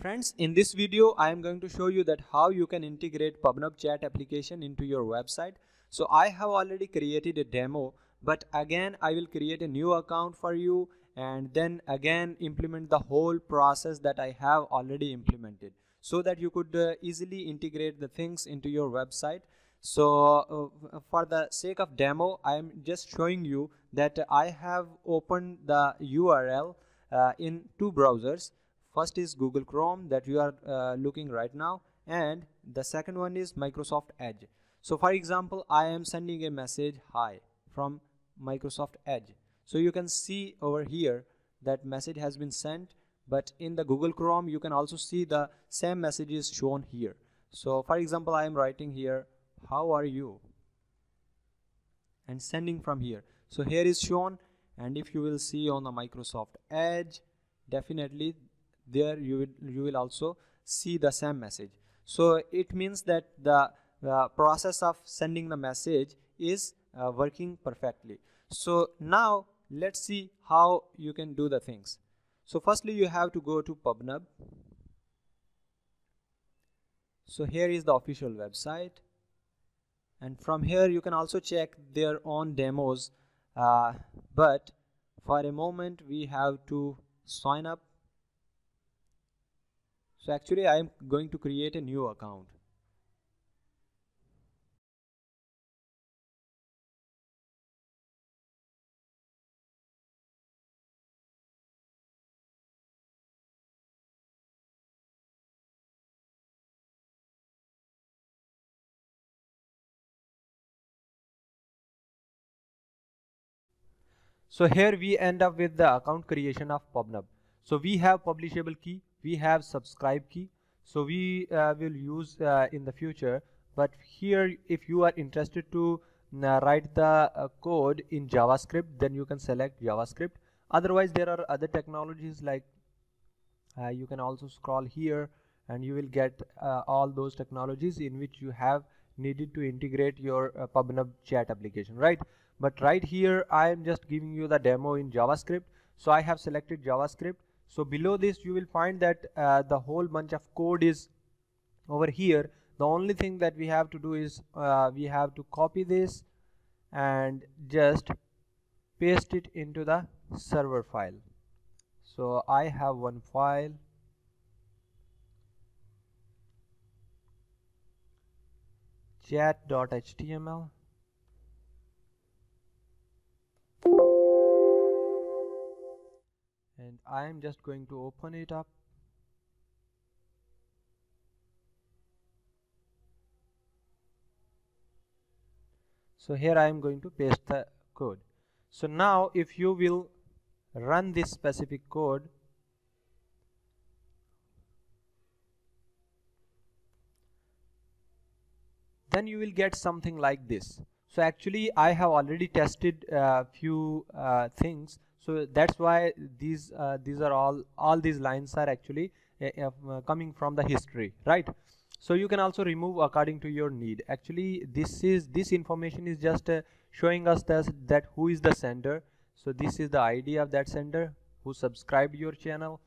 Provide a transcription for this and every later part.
Friends, in this video, I am going to show you that how you can integrate PubNub chat application into your website. So I have already created a demo, but again, I will create a new account for you and then again implement the whole process that I have already implemented so that you could uh, easily integrate the things into your website. So uh, for the sake of demo, I am just showing you that I have opened the URL uh, in two browsers first is Google Chrome that you are uh, looking right now and the second one is Microsoft Edge. So for example I am sending a message hi from Microsoft Edge. So you can see over here that message has been sent but in the Google Chrome you can also see the same messages shown here. So for example I am writing here how are you? and sending from here. So here is shown and if you will see on the Microsoft Edge definitely there you will you will also see the same message. So it means that the process of sending the message is uh, working perfectly. So now let's see how you can do the things. So firstly you have to go to pubnub. So here is the official website. And from here you can also check their own demos. Uh, but for a moment we have to sign up so actually I am going to create a new account So here we end up with the account creation of PubNub. So we have publishable key, we have subscribe key. So we uh, will use uh, in the future. But here if you are interested to uh, write the uh, code in javascript then you can select javascript. Otherwise there are other technologies like uh, you can also scroll here and you will get all those technologies in which you have needed to integrate your pubnub chat application right? But right here i am just giving you the demo in javascript. So i have selected javascript so below this you will find that uh, the whole bunch of code is over here. The only thing that we have to do is uh, we have to copy this and just paste it into the server file. So I have one file. Chat.html and I am just going to open it up. So here I am going to paste the code. So now if you will run this specific code then you will get something like this. So actually I have already tested a uh, few uh, things so that's why these uh, these are all all these lines are actually uh, uh, coming from the history right? So you can also remove according to your need. Actually this is this information is just uh, showing us that, that who is the sender. So this is the id of that sender who subscribed your channel.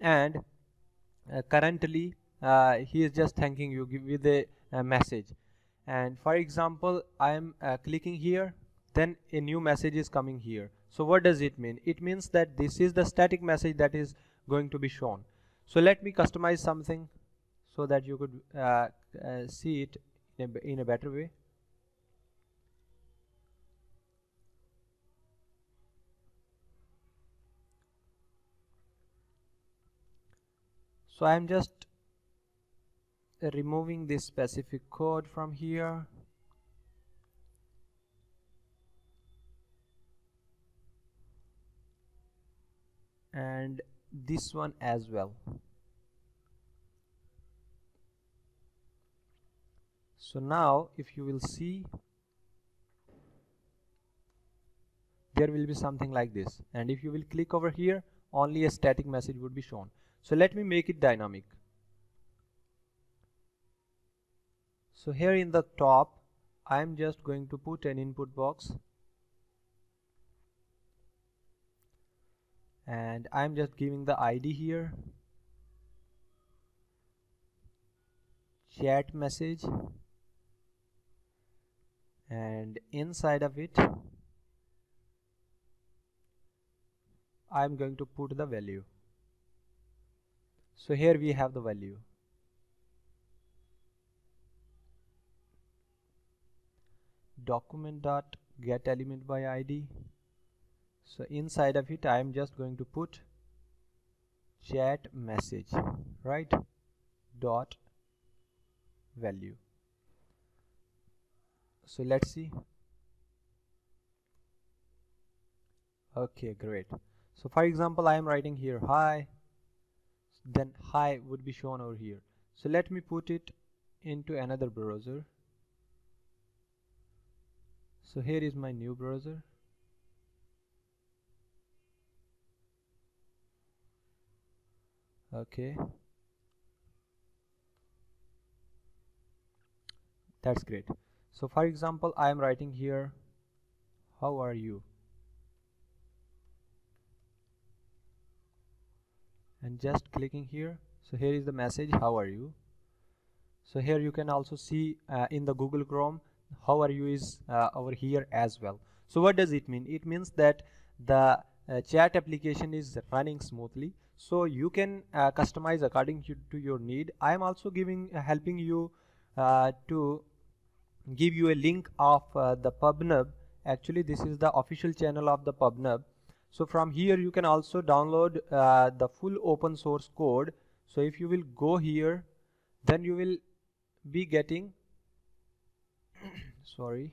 And uh, currently uh, he is just thanking you with a, a message. And for example i am clicking here. Then a new message is coming here so what does it mean? It means that this is the static message that is going to be shown. So let me customize something so that you could uh, uh, see it in a, in a better way. So I am just removing this specific code from here and this one as well. So now if you will see there will be something like this. And if you will click over here only a static message would be shown. So let me make it dynamic. So here in the top I am just going to put an input box and I'm just giving the ID here. Chat message. And inside of it I'm going to put the value. So here we have the value. Document dot get element by id so inside of it I am just going to put chat message right dot value. So let's see. Okay great. So for example I am writing here hi then hi would be shown over here. So let me put it into another browser. So here is my new browser okay. That's great. So for example I am writing here how are you? And just clicking here so here is the message how are you? So here you can also see uh, in the Google Chrome how are you? is uh, over here as well. So what does it mean? It means that the uh, chat application is running smoothly so you can uh, customize according to, to, your need. I am also giving uh, helping you uh, to give you a link of uh, the pubnub. Actually this is the official channel of the pubnub. So from here you can also download uh, the full open source code. So if you will go here then you will be getting sorry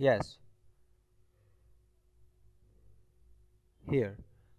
yes. Here.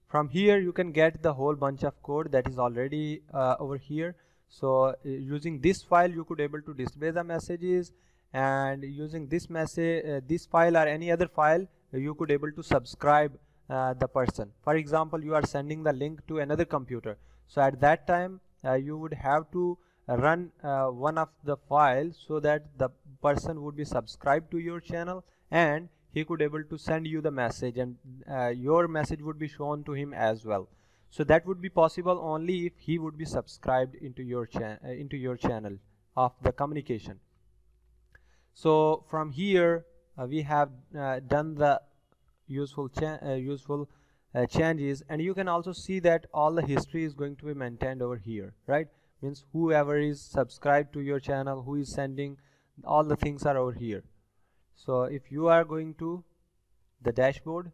From here you can get the whole bunch of code that is already uh, over here. So uh, using this file you could able to display the messages. And using this message uh, this file or any other file you could able to subscribe uh, the person. For example you are sending the link to another computer. So at that time uh, you would have to run uh, one of the files so that the person would be subscribed to your channel and he could able to send you the message and uh, your message would be shown to him as well. So that would be possible only if he would be subscribed into your uh, into your channel of the communication. So from here uh, we have uh, done the useful uh, useful uh, changes and you can also see that all the history is going to be maintained over here right? Means whoever is subscribed to your channel who is sending all the things are over here. So if you are going to the dashboard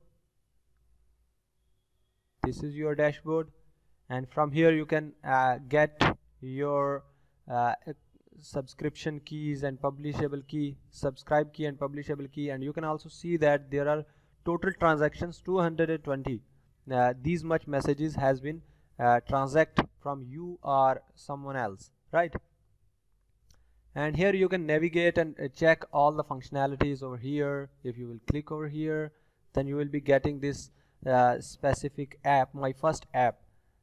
this is your dashboard and from here you can uh, get your uh, subscription keys and publishable key subscribe key and publishable key and you can also see that there are total transactions 220 uh, these much messages has been uh, transact from you or someone else right and here you can navigate and uh, check all the functionalities over here. If you will click over here then you will be getting this uh, specific app my first app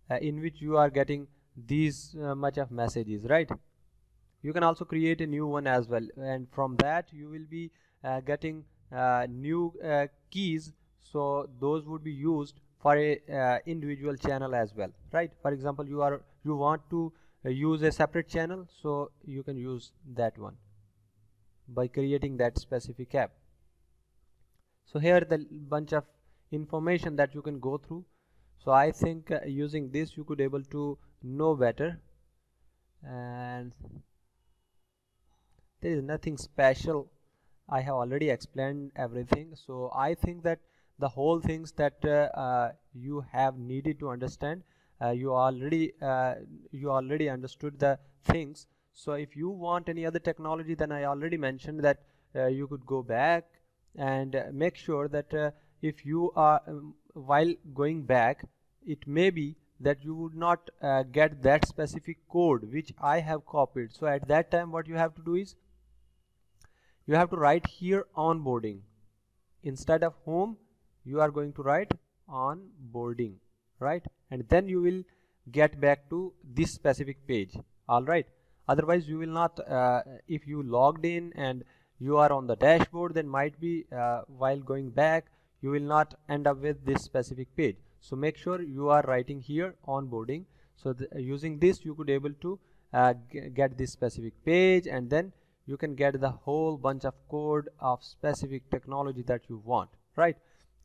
uh, in which you are getting these uh, much of messages right? You can also create a new one as well. And from that you will be uh, getting uh, new keys. So those would be used for a individual channel as well right? For example you are you want to use a separate channel so you can use that one by creating that specific app. So here the bunch of information that you can go through. So I think uh, using this you could able to know better. And there is nothing special. I have already explained everything. So I think that the whole things that uh, uh, you have needed to understand uh, you already uh, you already understood the things. So if you want any other technology then I already mentioned that uh, you could go back and make sure that if you are um, while going back it may be that you would not uh, get that specific code which I have copied. So at that time what you have to do is you have to write here onboarding. Instead of home you are going to write onboarding right and then you will get back to this specific page. All right. Otherwise you will not uh, if you logged in and you are on the dashboard then might be uh, while going back you will not end up with this specific page. So make sure you are writing here onboarding. So using this you could able to uh, get this specific page and then you can get the whole bunch of code of specific technology that you want. Right?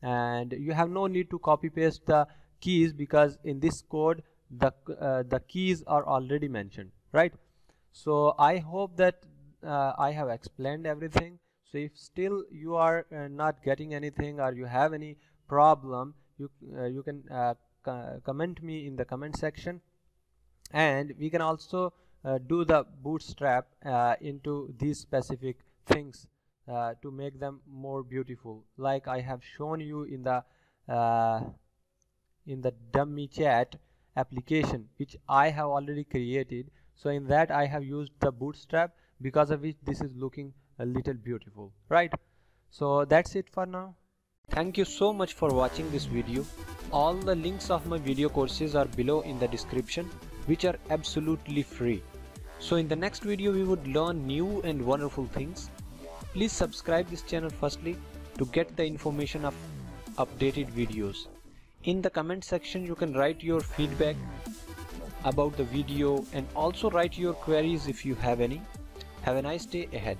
And you have no need to copy paste the keys because in this code the uh, the keys are already mentioned right? So i hope that uh, i have explained everything. So if still you are uh, not getting anything or you have any problem you uh, you can uh, comment me in the comment section. And we can also uh, do the bootstrap into these specific things to make them more beautiful. Like I have shown you in the in the dummy chat application which I have already created. So in that I have used the bootstrap because of which this is looking a little beautiful right? So that's it for now. Thank you so much for watching this video. All the links of my video courses are below in the description which are absolutely free. So in the next video we would learn new and wonderful things. Please subscribe this channel firstly to get the information of updated videos. In the comment section you can write your feedback about the video and also write your queries if you have any. Have a nice day ahead.